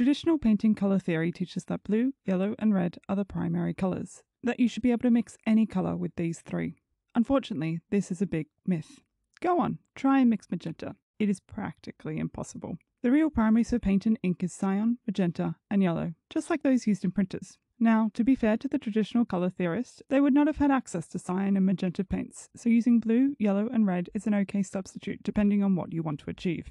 Traditional painting colour theory teaches that blue, yellow, and red are the primary colours, that you should be able to mix any colour with these three. Unfortunately, this is a big myth. Go on, try and mix magenta. It is practically impossible. The real primaries for paint and ink is cyan, magenta, and yellow, just like those used in printers. Now, to be fair to the traditional colour theorist, they would not have had access to cyan and magenta paints, so using blue, yellow, and red is an okay substitute depending on what you want to achieve.